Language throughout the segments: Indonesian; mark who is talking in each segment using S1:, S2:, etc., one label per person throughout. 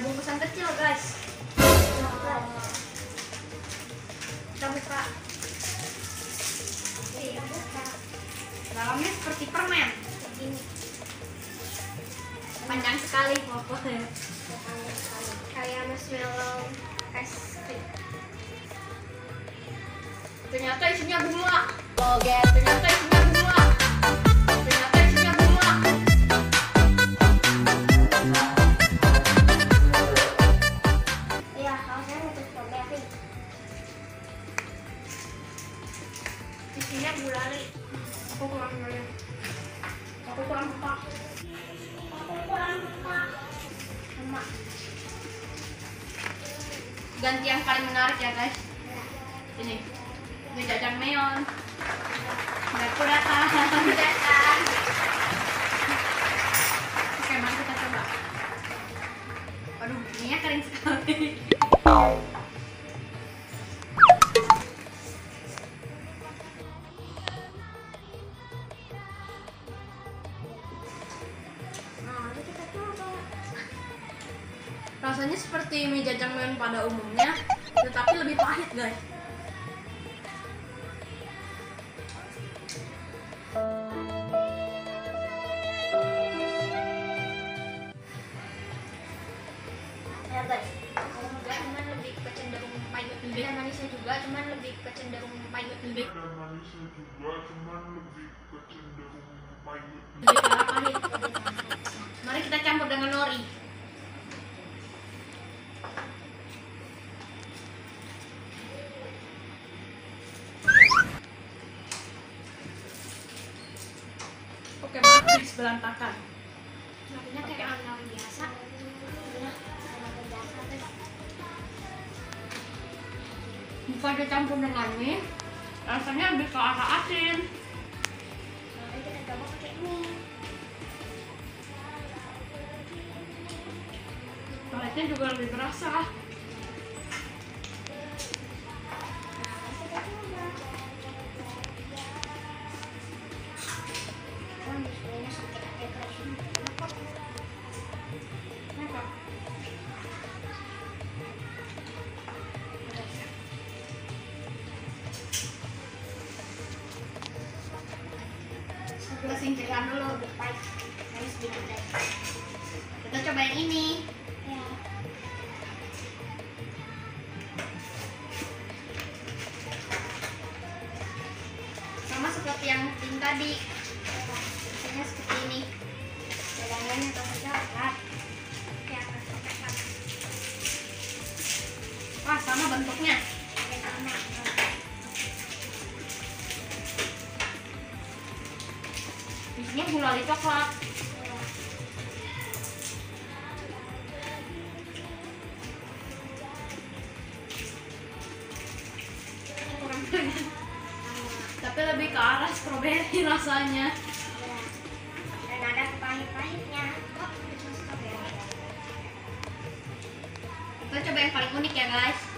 S1: semua guys. Kita buka. Kita buka.
S2: Dalamnya seperti permen.
S1: Begini.
S2: Panjang sekali pokoknya.
S1: Kayak marshmallow es krim.
S2: Ternyata isinya bunga. Ternyata isinya Ganti yang paling menarik ya guys. Ini. Ini jajang neon. Aku datang.
S1: Datang.
S2: Oke, mari kita coba. Aduh, ininya kering sekali. Rasanya seperti mie jajangmyeon pada umumnya, tetapi lebih pahit guys.
S1: Ya guys, kalau enggak cuman lebih kecenderung pahit lebih dan manisnya juga cuman lebih kecenderung pahit lebih
S2: Lebih,
S3: ada manisnya juga cuman lebih kecenderung pahit
S2: lebih parah pahit. Mari kita campur dengan nori. Mari berantakan.
S1: Kayak biasa. Iya, biasa
S2: dicampur dengan mie, rasanya lebih ke arah asin.
S1: Mie.
S2: Pahitnya juga lebih berasa.
S1: Kita
S2: singkirkan dulu.
S1: Manis sedikit guys.
S2: Kita coba yang ini.
S1: Ya.
S2: Sama seperti yang tim tadi. Rasanya seperti ini.
S1: Bedanya nih kalau coklat. Ya, kalau coklat.
S2: Wah, sama bentuknya. Isinya gulali coklat. Tapi lebih ke arah stroberi rasanya.
S1: Ya. Dan ada pahit-pahitnya.
S2: Kita coba yang paling unik ya guys.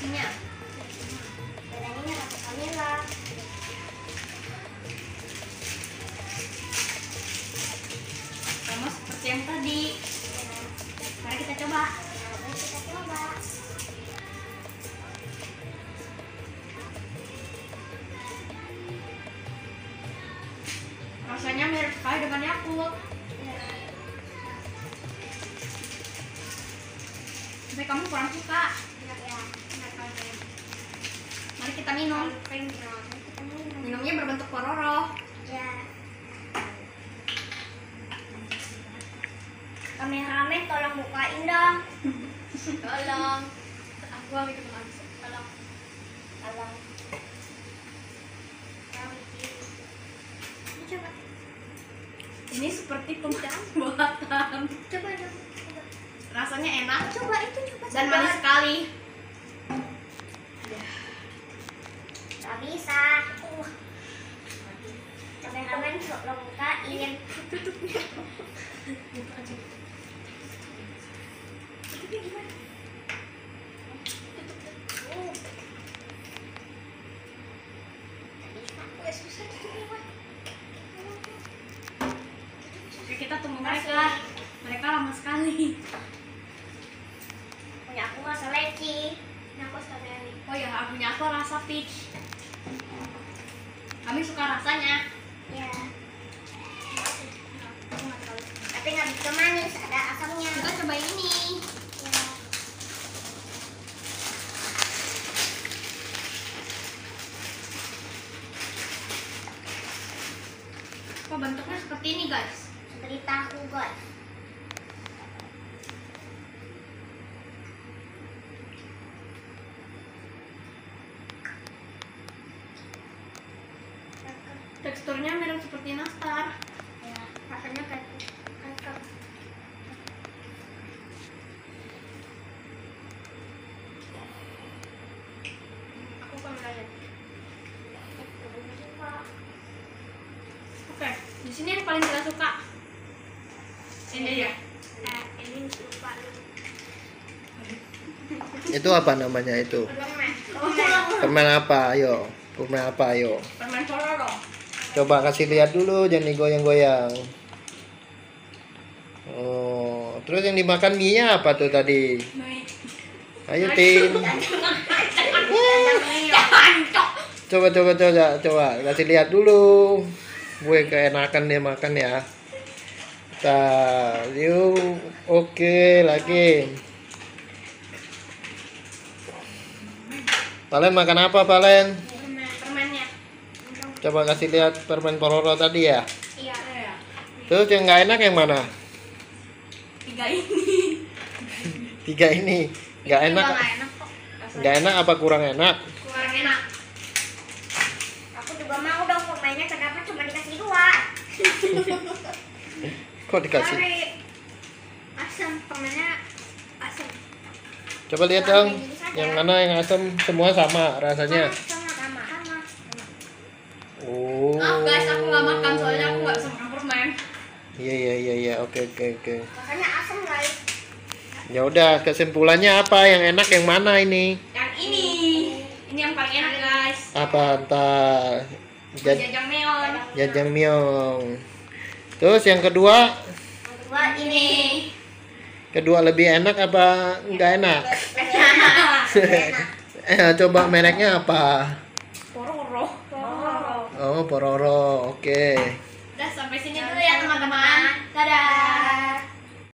S2: Sama isinya. Kurang suka. Mari kita minum. Minumnya berbentuk pororo.
S1: Ya. Kameramen tolong bukain dong.
S2: Tolong. Aku ambil ke. Tolong.
S1: Tolong. Ini
S2: seperti pembuatan buatan.
S1: Coba dong
S2: rasanya enak.
S1: Coba itu coba
S2: dan
S1: coba.
S2: manis sekali.
S1: Nggak bisa. Uh. Kameramen lo kita tunggu mereka.
S4: Mereka lama sekali leci.
S1: Ini aku strawberry.
S2: Oh ya, aku punya aku rasa peach. Kami suka rasanya.
S4: Ya. Tapi nggak begitu manis, ada asamnya.
S2: Kita coba ini.
S4: Ya.
S2: Kok bentuknya seperti ini guys?
S4: Seperti tahu guys.
S2: Teksturnya mirip seperti nastar.
S4: Ya.
S1: Rasanya kayak kayak Aku kan lihat.
S2: Oke, di sini yang paling kita suka. Ini ya.
S1: Eh, ini lupa.
S5: Itu apa namanya itu?
S1: Permen.
S5: Permen apa? Ayo. Permen apa? Ayo.
S2: Permen Pororo.
S5: Coba kasih lihat dulu, jangan digoyang-goyang. Oh, terus yang dimakan mie apa tuh tadi? Ayo Tin.
S2: Jancok.
S5: Coba coba coba coba kasih lihat dulu. Gue keenakan dia makan ya. Bentar, yuk. Oke, lagi. Valen makan apa, Valen? Coba kasih lihat permen pororo tadi ya.
S1: Iya.
S2: Ya.
S5: Terus yang nggak enak yang mana?
S2: Tiga ini.
S5: Tiga ini. Nggak enak.
S1: Nggak enak
S5: enak apa kurang enak?
S2: Kurang enak.
S4: Aku juga mau dong permennya kenapa cuma dikasih dua?
S5: Kok dikasih?
S1: Sorry. Asam. Permennya asam.
S5: Coba lihat dong. Yang mana yang asam semua sama rasanya.
S4: Sama sama.
S5: Oh.
S2: Maaf guys, aku nggak makan soalnya aku nggak bisa makan permen.
S5: Iya iya iya iya. Oke oke oke.
S4: Makanya asam guys.
S5: Ya udah kesimpulannya apa yang enak yang mana ini?
S2: Yang ini. Ini yang paling enak guys.
S5: Apa entar jaj
S2: Jajangmyeon.
S5: jajangmyeon. Terus yang kedua,
S4: Yang kedua ini.
S5: Kedua lebih enak apa enggak enak?
S4: Enak.
S5: Eh coba mereknya apa?
S2: Pororo.
S5: Oh, Pororo. Oke.
S2: Udah Da.